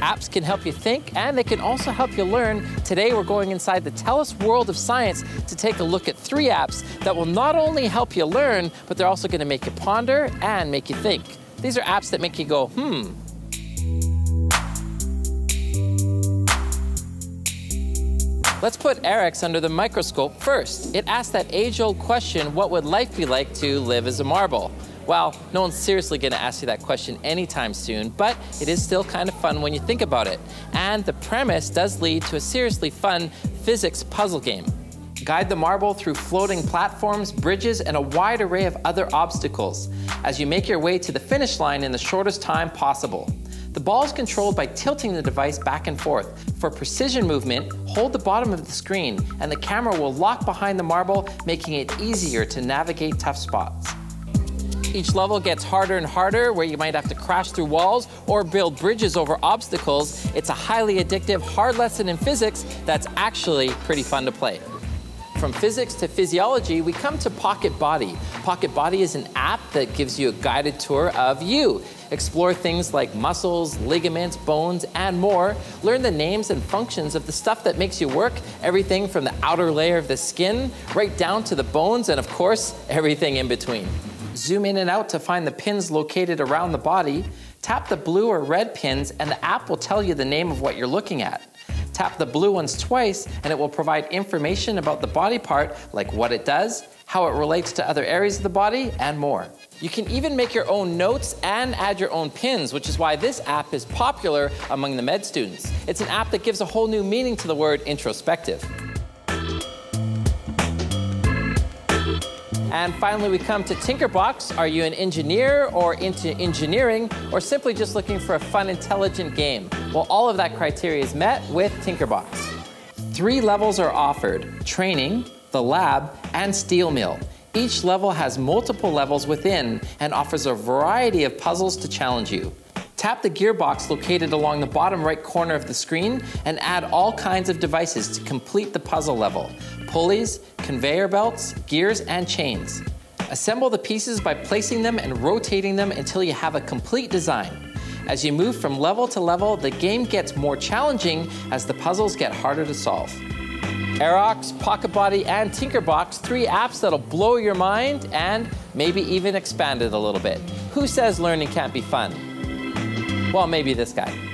Apps can help you think and they can also help you learn. Today we're going inside the TELUS world of science to take a look at three apps that will not only help you learn, but they're also going to make you ponder and make you think. These are apps that make you go, hmm. Let's put Aerox under the microscope first. It asks that age-old question, what would life be like to live as a marble? Well, no one's seriously going to ask you that question anytime soon, but it is still kind of fun when you think about it. And the premise does lead to a seriously fun physics puzzle game. Guide the marble through floating platforms, bridges, and a wide array of other obstacles as you make your way to the finish line in the shortest time possible. The ball is controlled by tilting the device back and forth. For precision movement, hold the bottom of the screen and the camera will lock behind the marble, making it easier to navigate tough spots. Each level gets harder and harder, where you might have to crash through walls or build bridges over obstacles. It's a highly addictive, hard lesson in physics that's actually pretty fun to play. From physics to physiology, we come to Pocket Body. Pocket Body is an app that gives you a guided tour of you. Explore things like muscles, ligaments, bones, and more. Learn the names and functions of the stuff that makes you work, everything from the outer layer of the skin right down to the bones, and of course, everything in between. Zoom in and out to find the pins located around the body. Tap the blue or red pins and the app will tell you the name of what you're looking at. Tap the blue ones twice and it will provide information about the body part like what it does, how it relates to other areas of the body, and more. You can even make your own notes and add your own pins, which is why this app is popular among the med students. It's an app that gives a whole new meaning to the word introspective. And finally, we come to Tinkerbox. Are you an engineer or into engineering, or simply just looking for a fun, intelligent game? Well, all of that criteria is met with Tinkerbox. Three levels are offered, training, the lab, and steel mill. Each level has multiple levels within and offers a variety of puzzles to challenge you. Tap the gearbox located along the bottom right corner of the screen and add all kinds of devices to complete the puzzle level. Pulleys, conveyor belts, gears, and chains. Assemble the pieces by placing them and rotating them until you have a complete design. As you move from level to level, the game gets more challenging as the puzzles get harder to solve. Aerox, Pocket Body, and Tinkerbox, three apps that'll blow your mind and maybe even expand it a little bit. Who says learning can't be fun? Well, maybe this guy.